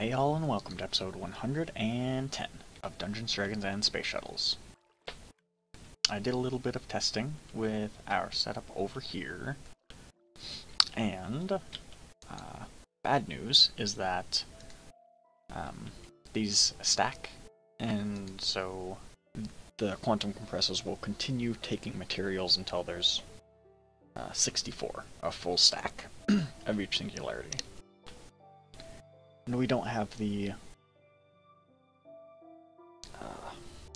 Hey all and welcome to episode 110 of Dungeons, Dragons, and Space Shuttles. I did a little bit of testing with our setup over here, and uh, bad news is that um, these stack, and so the quantum compressors will continue taking materials until there's uh, 64, a full stack of each singularity. And we don't have the uh,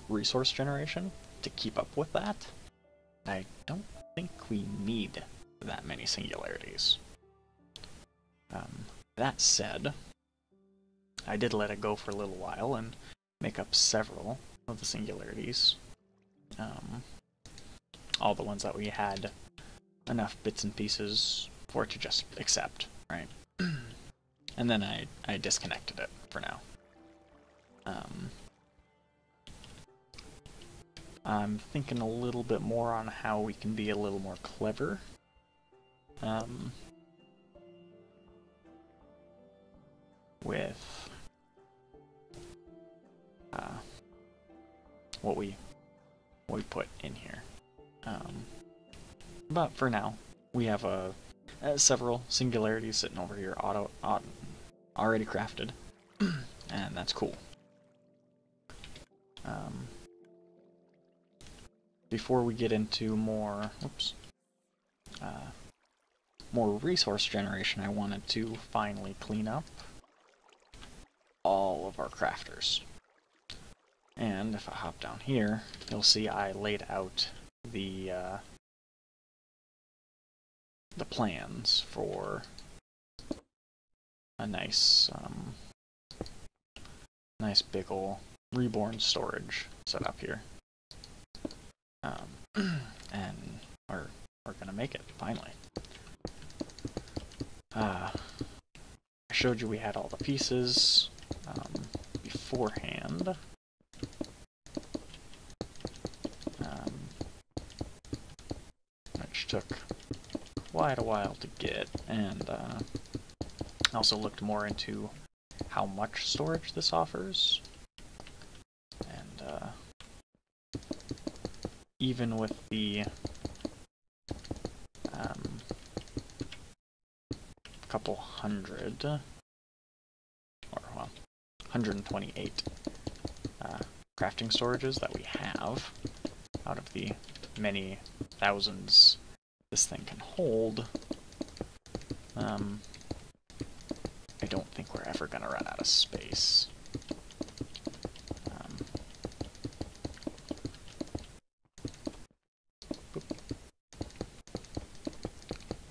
resource generation to keep up with that. I don't think we need that many singularities. Um, that said, I did let it go for a little while and make up several of the singularities. Um, all the ones that we had enough bits and pieces for it to just accept, right? and then I, I disconnected it for now. Um, I'm thinking a little bit more on how we can be a little more clever. Um, with uh, what we what we put in here. Um, but for now, we have a, uh, several singularities sitting over here, auto, auto already crafted, and that's cool. Um, before we get into more, oops, uh, more resource generation, I wanted to finally clean up all of our crafters. And if I hop down here, you'll see I laid out the uh, the plans for a nice, um, nice big ol' reborn storage set up here. Um, and we're, we're gonna make it, finally. Uh, I showed you we had all the pieces um, beforehand. Um, which took quite a while to get, and uh, I also looked more into how much storage this offers. And uh, even with the um, couple hundred, or well, 128 uh, crafting storages that we have out of the many thousands this thing can hold, um, I don't think we're ever going to run out of space. Um,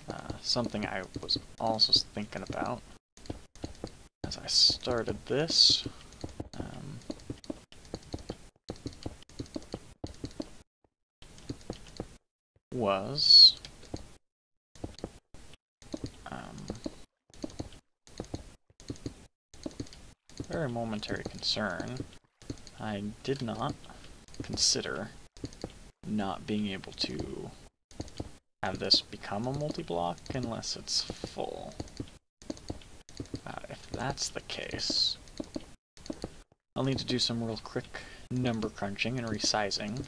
uh, something I was also thinking about as I started this um, was very momentary concern, I did not consider not being able to have this become a multi-block unless it's full. Uh, if that's the case, I'll need to do some real quick number crunching and resizing.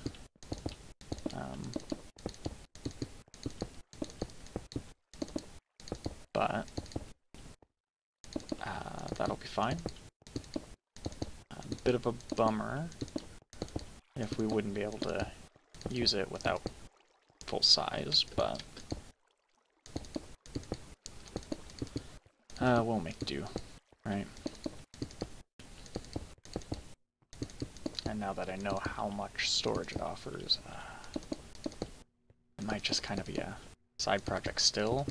Um, but uh, that'll be fine bit of a bummer if we wouldn't be able to use it without full size, but uh, we'll make do, right? And now that I know how much storage it offers, uh, it might just kind of be a side project still,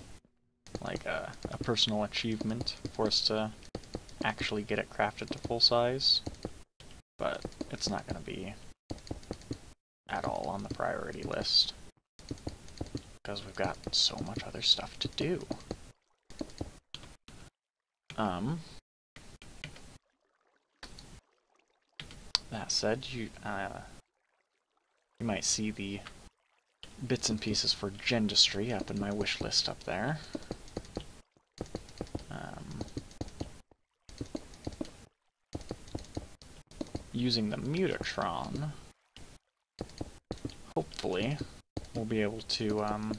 like a, a personal achievement for us to actually get it crafted to full size it's not going to be at all on the priority list because we've got so much other stuff to do. Um, that said, you uh, you might see the bits and pieces for Gendustry up in my wish list up there. Using the Mutatron, hopefully, we'll be able to um,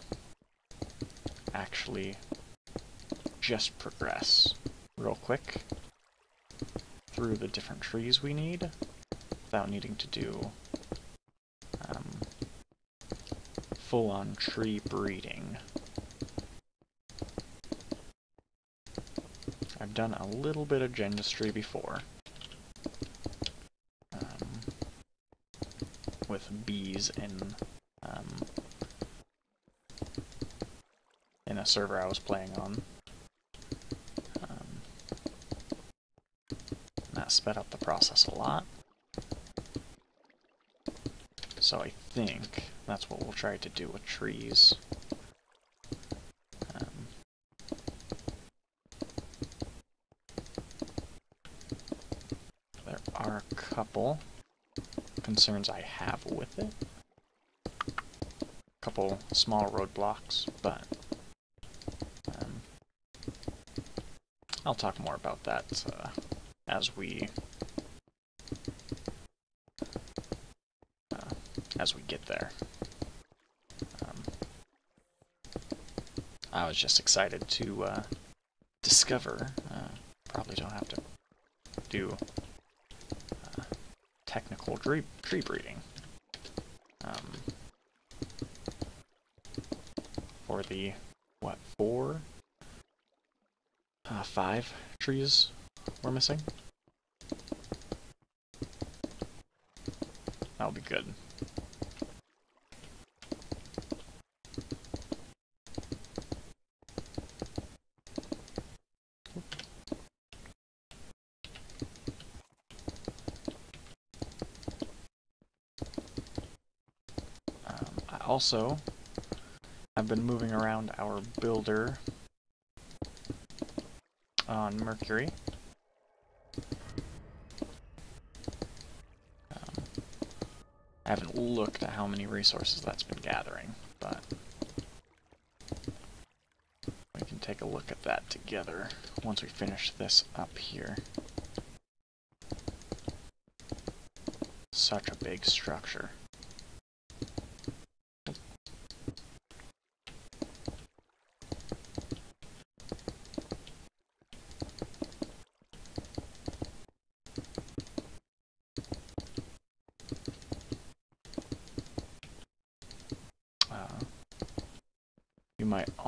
actually just progress real quick through the different trees we need without needing to do um, full-on tree breeding. I've done a little bit of gendustry before. Bees in um, in a server I was playing on. Um, that sped up the process a lot. So I think that's what we'll try to do with trees. Um, there are a couple concerns I have with it. A couple small roadblocks, but um, I'll talk more about that uh, as we as we get there. Um, I was just excited to uh, discover, uh, probably don't have to do uh, technical tree, tree breeding. Um, for the, what, four? Uh, five trees we're missing? That'll be good. Also, I've been moving around our builder on Mercury. Um, I haven't looked at how many resources that's been gathering, but we can take a look at that together once we finish this up here. Such a big structure.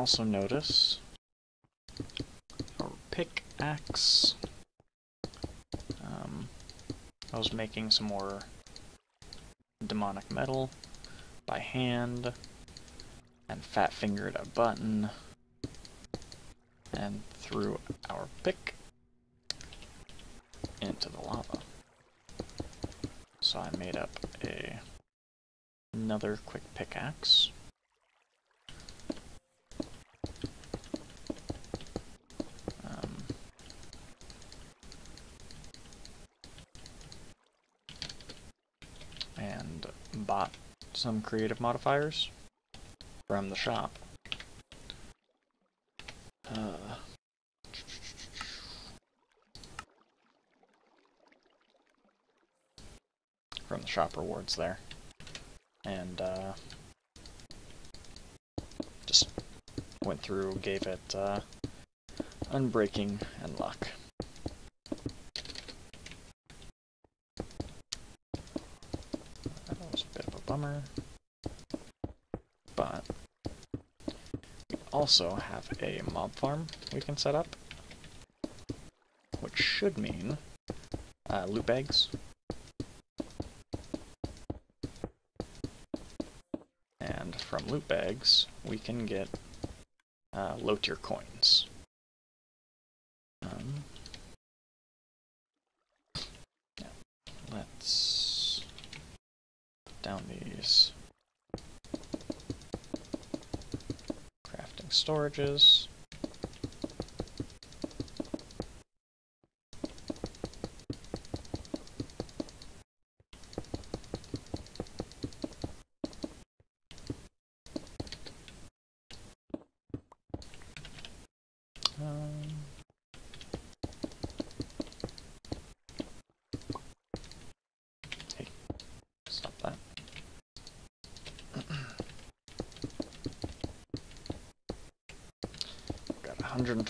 Also notice our pickaxe. Um, I was making some more demonic metal by hand and fat fingered a button and threw our pick into the lava. So I made up a another quick pickaxe. Some creative modifiers from the shop. Uh, from the shop rewards there. And uh, just went through, gave it uh, unbreaking and luck. bummer. But we also have a mob farm we can set up, which should mean uh, loot bags. And from loot bags, we can get uh, low tier coins. Um, yeah, let's down these crafting storages.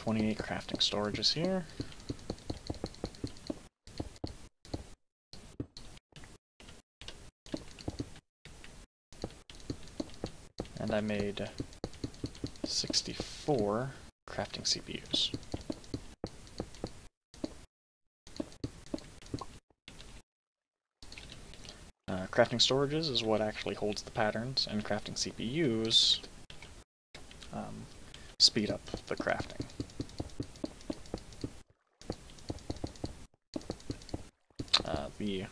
128 crafting storages here. And I made 64 crafting CPUs. Uh, crafting storages is what actually holds the patterns, and crafting CPUs um, speed up the crafting. Uh, the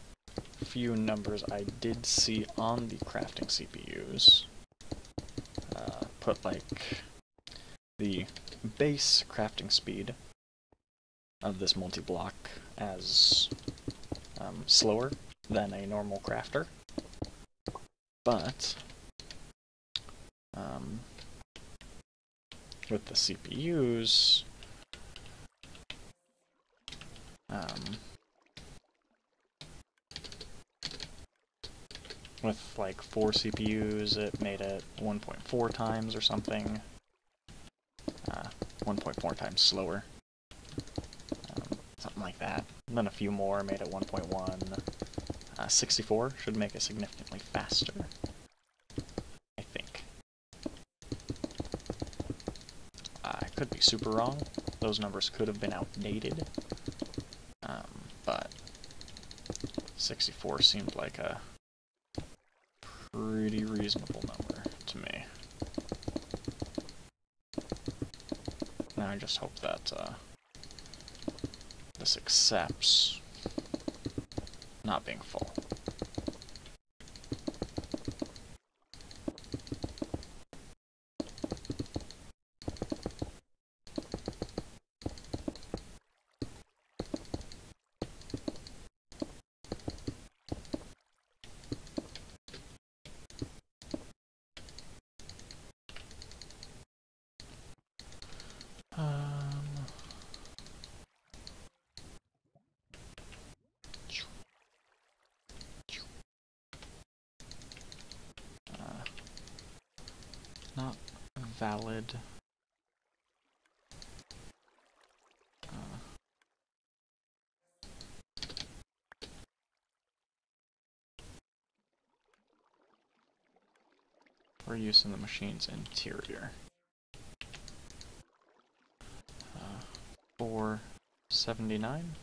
few numbers I did see on the crafting CPUs uh, put like the base crafting speed of this multi-block as um, slower than a normal crafter, but um, with the CPUs, um, with like four CPUs, it made it 1.4 times or something, uh, 1.4 times slower, um, something like that. And then a few more made it 1.1. Uh, 64 should make it significantly faster. I think. I could be super wrong. Those numbers could have been outdated. Um, but 64 seemed like a reasonable number to me. Now I just hope that uh, this accepts not being full. valid. Uh, for use in the machine's interior. Uh, 479.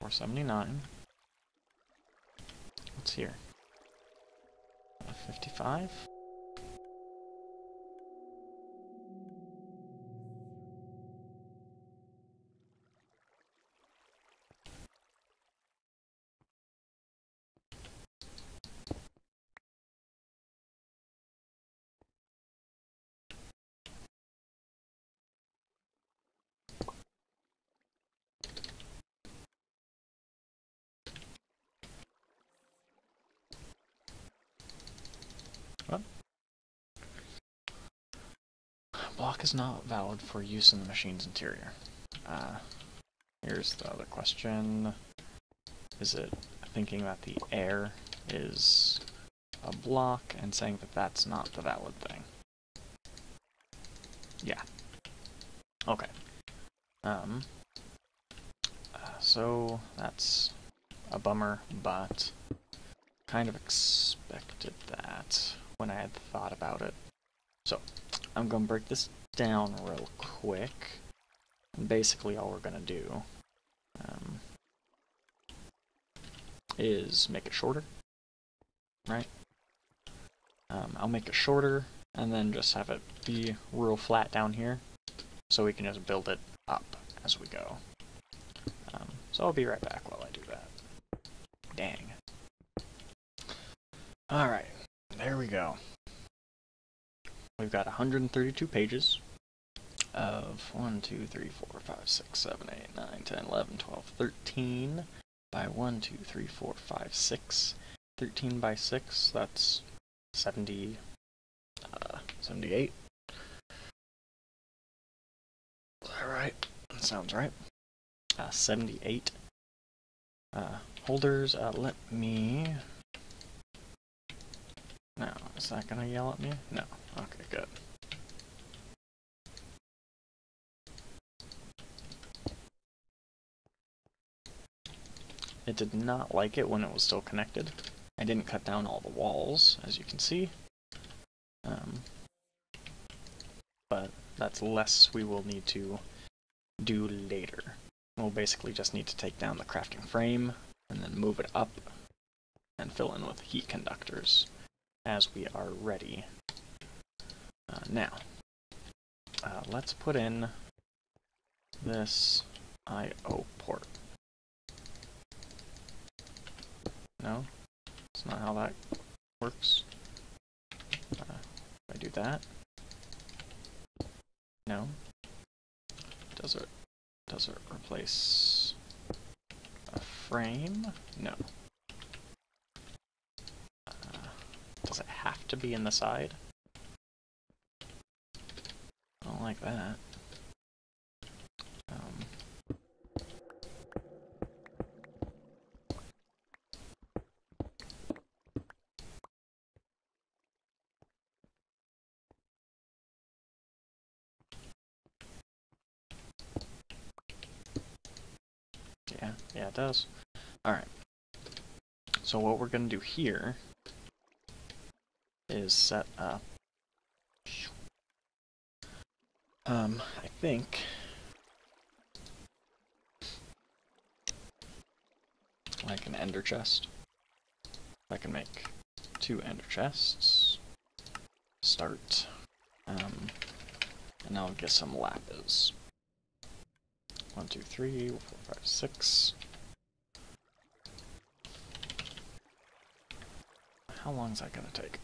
Four seventy nine. What's here? Fifty five. Block is not valid for use in the machine's interior. Uh, here's the other question. Is it thinking that the air is a block and saying that that's not the valid thing? Yeah. Okay. Um, uh, so that's a bummer, but kind of expected that when I had thought about it. So, I'm going to break this down real quick. And basically all we're going to do um, is make it shorter, right? Um, I'll make it shorter and then just have it be real flat down here so we can just build it up as we go. Um, so I'll be right back while I do that. Dang. Alright, there we go. We've got 132 pages of 1, 2, 3, 4, 5, 6, 7, 8, 9, 10, 11, 12, 13 by 1, 2, 3, 4, 5, 6. 13 by 6, that's 70, uh, 78. Alright, that sounds right. Uh, 78 uh, holders. Uh, let me No, is that gonna yell at me? No. Okay, good. It did not like it when it was still connected. I didn't cut down all the walls, as you can see. Um, but that's less we will need to do later. We'll basically just need to take down the crafting frame, and then move it up, and fill in with heat conductors as we are ready. Uh, now, uh, let's put in this I.O. port. No? That's not how that works. Uh, I do that? No? Does it, does it replace a frame? No. Uh, does it to be in the side? I don't like that. Um, yeah, yeah it does. Alright. So what we're going to do here is set up um, I think like an ender chest. I can make two ender chests. Start. Um, and I'll get some lapis. One, two, three, four, five, six. How long is that gonna take?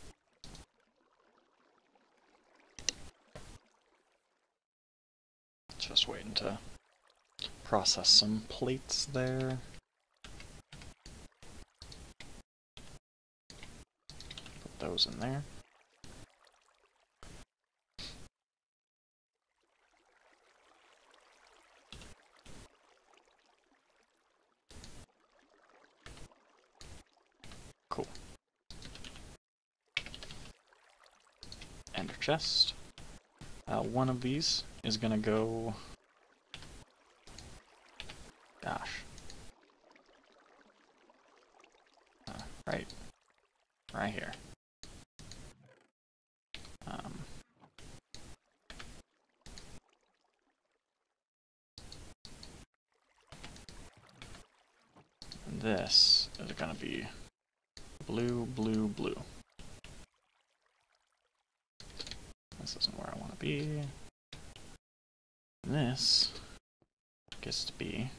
Just waiting to process some plates there. Put those in there. Cool. Ender chest. Uh, one of these is gonna go... Gosh. Uh, right. Right here. Um, this is gonna be blue, blue, blue. This isn't where I want to be. And this gets to be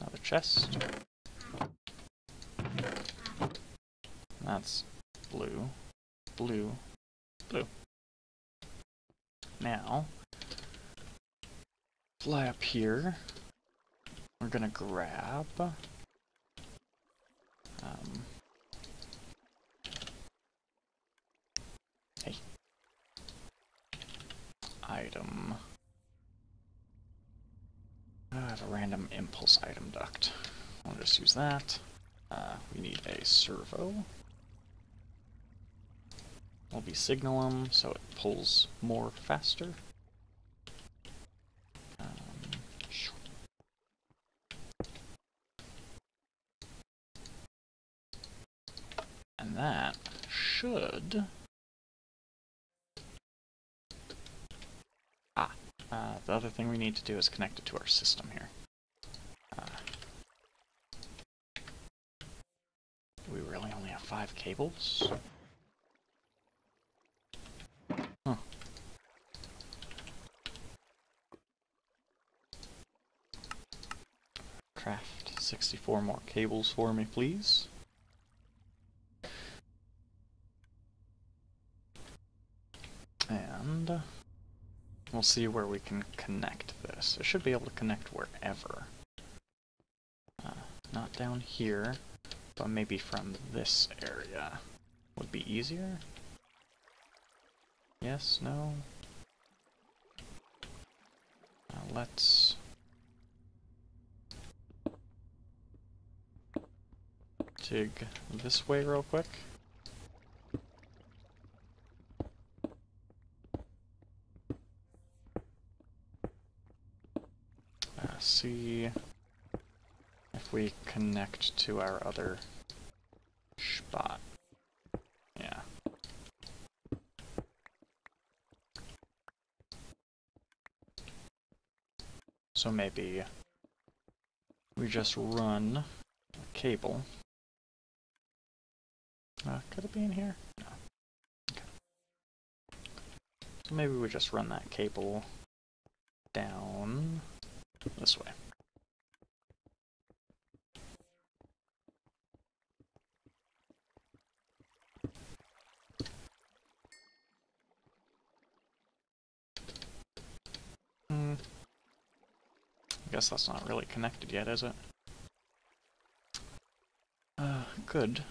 another chest. That's blue, blue, blue. Now, fly up here. We're gonna grab um, hey item. I have a random impulse item duct. I'll just use that. Uh, we need a servo. We'll be signal them so it pulls more faster. Um, shoo. and that should... Ah, uh, the other thing we need to do is connect it to our system here. Uh, we really only have five cables? Huh. Craft 64 more cables for me, please. And we'll see where we can connect this. It should be able to connect wherever. Uh, not down here, but maybe from this area would be easier. Yes, no? Uh, let's... dig this way real quick. Uh, see if we to our other spot. Yeah. So maybe we just run a cable. Uh, could it be in here? No. Okay. So maybe we just run that cable down this way. Hmm. I guess that's not really connected yet, is it? Uh, good.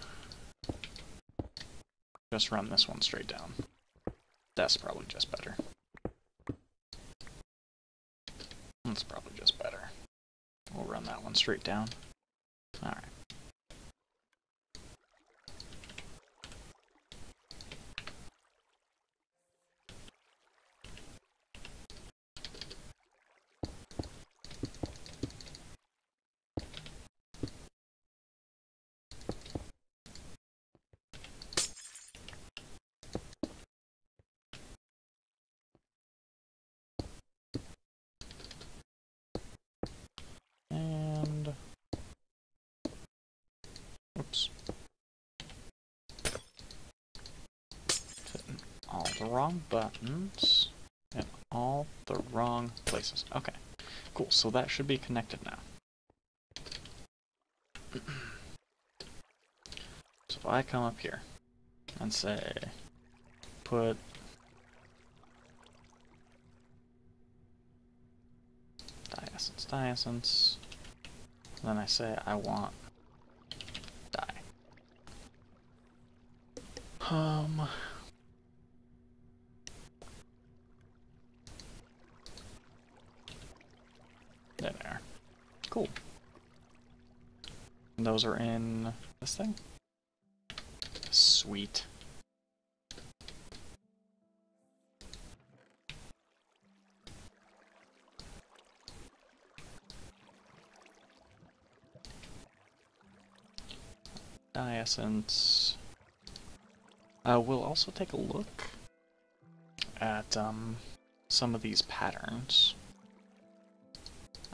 Just run this one straight down. That's probably just better. That's probably just better. We'll run that one straight down. Alright. And Hitting all the wrong buttons in all the wrong places. Okay. Cool. So that should be connected now. so if I come up here and say put diessence, diessence. Then I say I want die. Um. There. Cool. And those are in this thing? Sweet. Diessence. Uh, we'll also take a look at um, some of these patterns.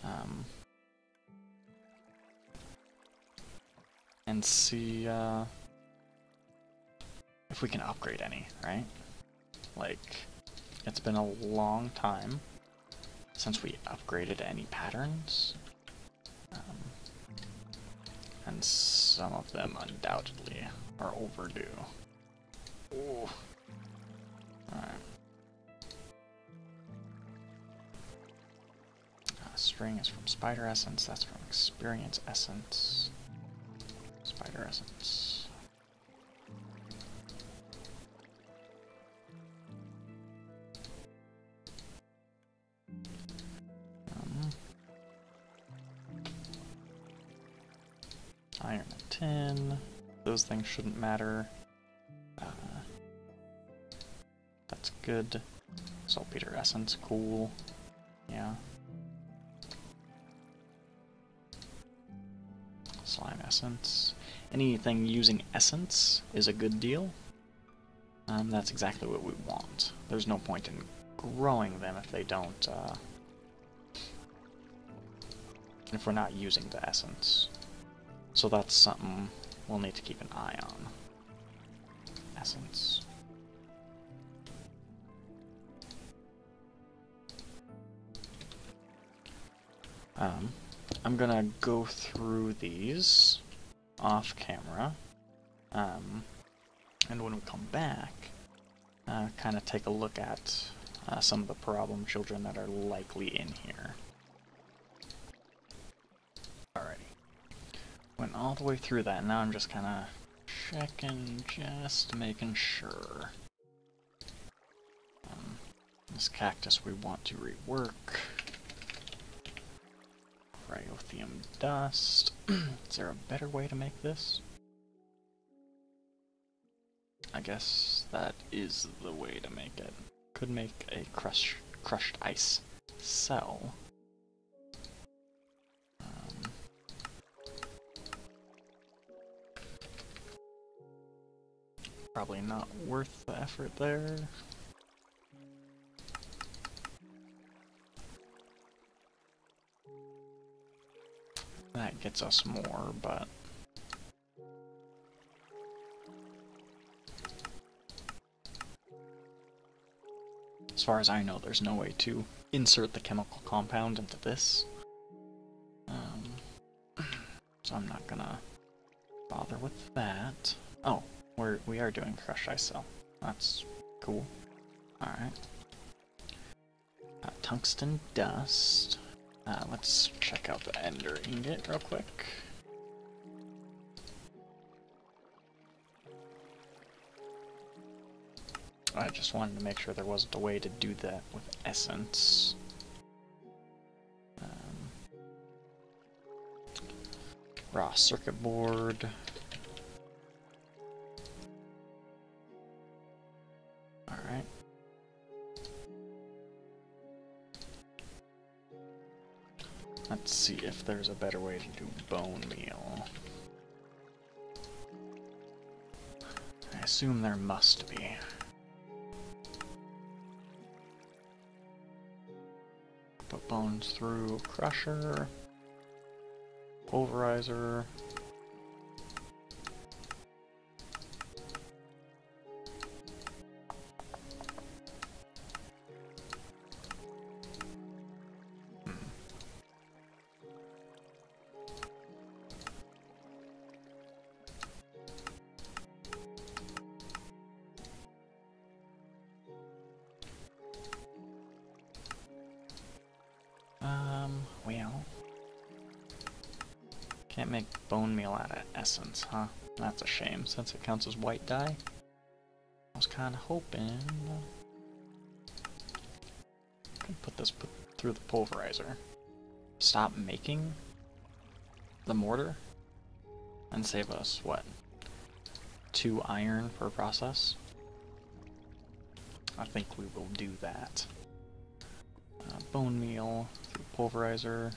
Um, and see uh, if we can upgrade any, right? Like, it's been a long time since we upgraded any patterns. Um, and some of them undoubtedly are overdue. Uh, string is from Spider Essence, that's from Experience Essence. Spider Essence. Um, Iron and tin. Those things shouldn't matter. Good. Saltpeter essence, cool. Yeah. Slime essence. Anything using essence is a good deal. Um, that's exactly what we want. There's no point in growing them if they don't, uh, if we're not using the essence. So that's something we'll need to keep an eye on. Essence. Um, I'm gonna go through these off camera, um, and when we come back, uh, kind of take a look at uh, some of the problem children that are likely in here. Alrighty. Went all the way through that, now I'm just kind of checking, just making sure. Um, this cactus we want to rework. Rhyothium dust. Is there a better way to make this? I guess that is the way to make it. Could make a crush, crushed ice cell. Um, probably not worth the effort there. That gets us more, but... As far as I know, there's no way to insert the chemical compound into this. Um, so I'm not gonna bother with that. Oh, we're, we are doing crushed ice cell. That's cool. Alright. Tungsten dust. Uh, let's check out the ender ingot real quick. I just wanted to make sure there wasn't a way to do that with essence. Um, raw circuit board. Let's see if there's a better way to do bone meal. I assume there must be. Put bones through crusher, pulverizer. Huh? That's a shame, since it counts as white dye. I was kinda hoping... I Could put this through the pulverizer. Stop making the mortar? And save us, what? Two iron per process? I think we will do that. Uh, bone meal through pulverizer.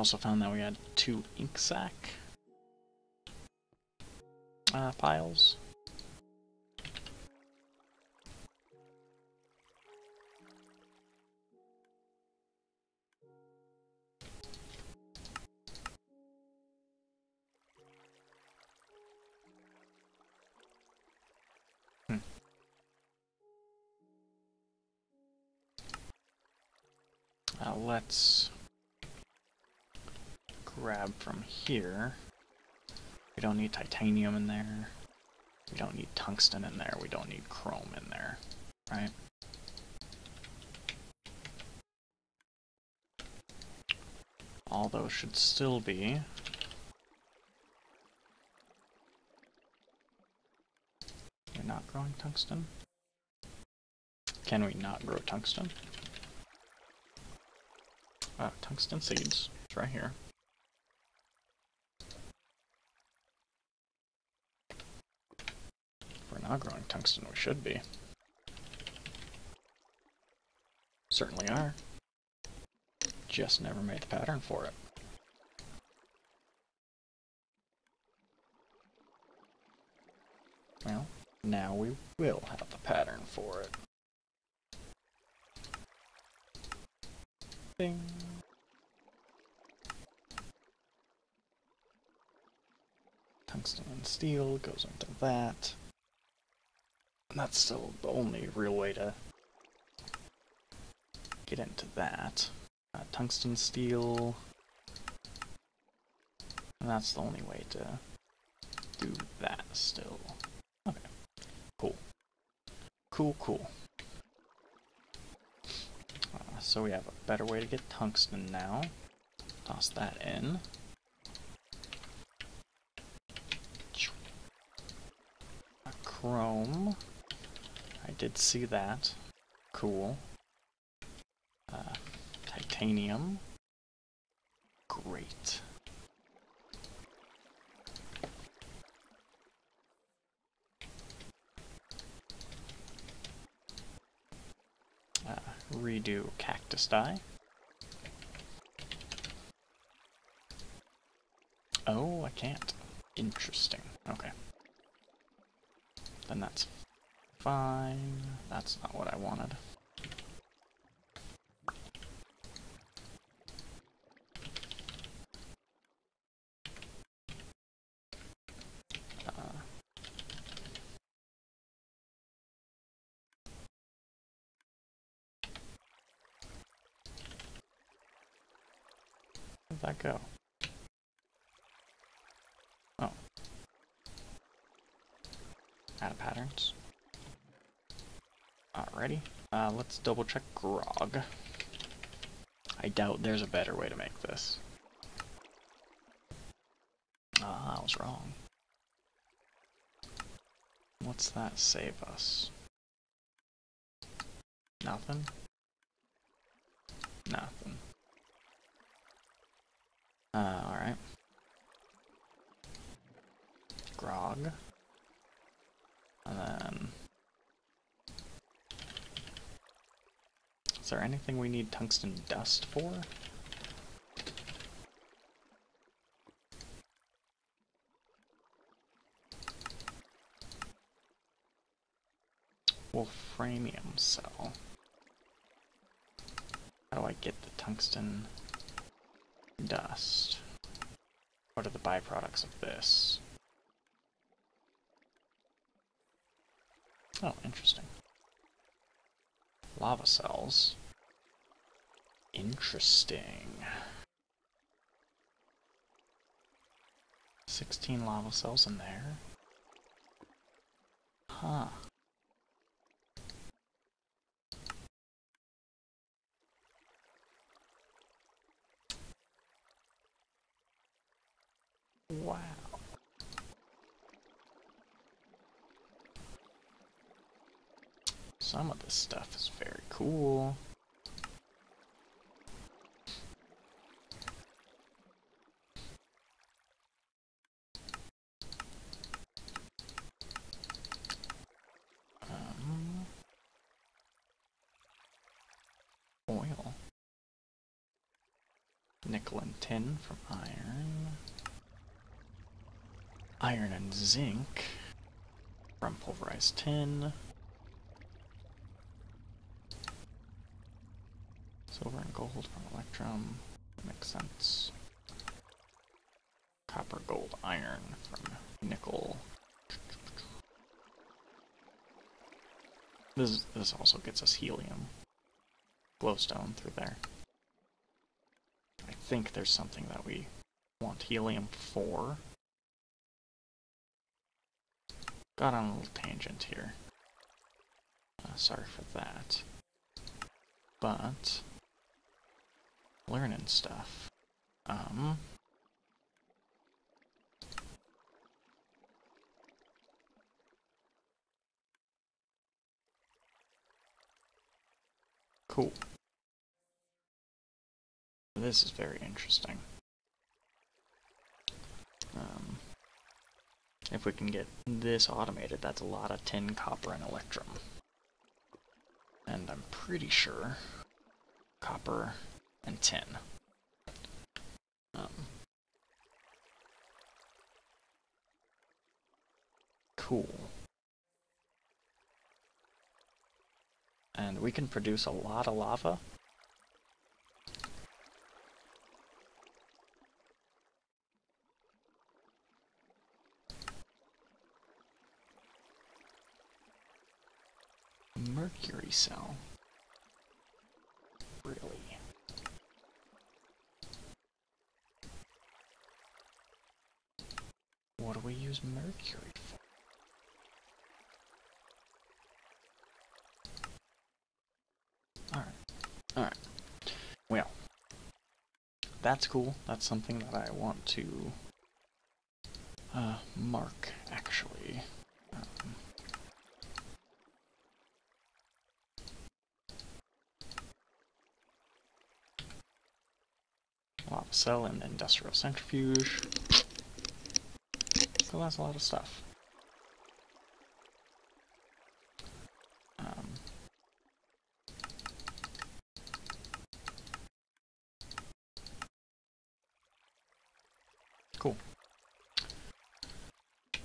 Also found that we had two ink sac uh, files. From here. We don't need titanium in there. We don't need tungsten in there. We don't need chrome in there, right? All those should still be. You're not growing tungsten? Can we not grow tungsten? Uh, tungsten seeds. It's right here. If we're not growing tungsten, we should be. Certainly are. Just never made the pattern for it. Well, now we will have the pattern for it. Bing. Tungsten and steel goes into that. That's still the only real way to get into that. Uh, tungsten steel. And that's the only way to do that still. Okay. Cool. Cool, cool. Uh, so we have a better way to get tungsten now. Toss that in. A chrome. I did see that. Cool. Uh, titanium. Great. Uh, redo cactus die. Oh, I can't. Interesting. Okay. Then that's fine. That's not what I wanted. Uh, that go? Oh. Add patterns. Alrighty. Uh, let's double check grog. I doubt there's a better way to make this. Ah, I was wrong. What's that save us? Nothing? Nothing. Uh, alright. Grog. And then... Is there anything we need tungsten dust for? Wolframium cell. How do I get the tungsten dust? What are the byproducts of this? Oh, interesting. Lava cells. Interesting. 16 lava cells in there? Huh. Wow. Some of this stuff is very cool. Um, oil. Nickel and tin from iron. Iron and zinc from pulverized tin. Silver and gold from electrum. Makes sense. Copper, gold, iron from nickel. This this also gets us helium. Glowstone through there. Think there's something that we want helium for. Got on a little tangent here. Uh, sorry for that. But learning stuff. Um Cool. This is very interesting. Um, if we can get this automated, that's a lot of tin, copper, and electrum. And I'm pretty sure copper and tin. Um, cool. And we can produce a lot of lava. Mercury cell. Really? What do we use mercury for? Alright. Alright. Well. That's cool. That's something that I want to uh, mark, actually. Um, sell and industrial centrifuge. So that's a lot of stuff. Um, cool.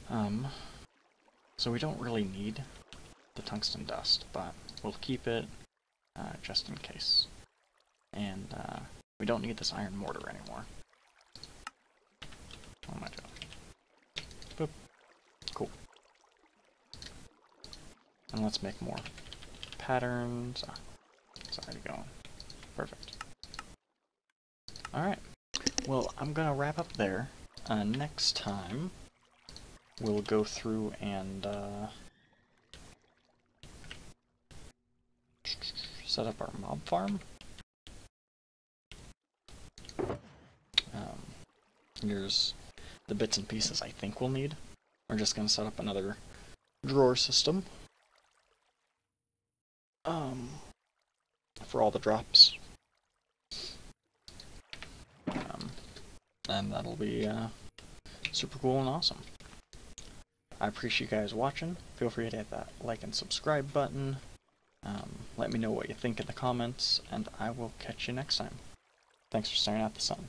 Um, so we don't really need the tungsten dust, but we'll keep it uh, just in case. And uh, we don't need this iron mortar anymore. Doing? Boop. Cool. And let's make more patterns. Ah, it's already going. Perfect. Alright. Well, I'm gonna wrap up there. Uh, next time, we'll go through and uh, set up our mob farm. Here's the bits and pieces I think we'll need. We're just going to set up another drawer system. Um, for all the drops. Um, and that'll be uh, super cool and awesome. I appreciate you guys watching. Feel free to hit that like and subscribe button. Um, let me know what you think in the comments, and I will catch you next time. Thanks for staring at the sun.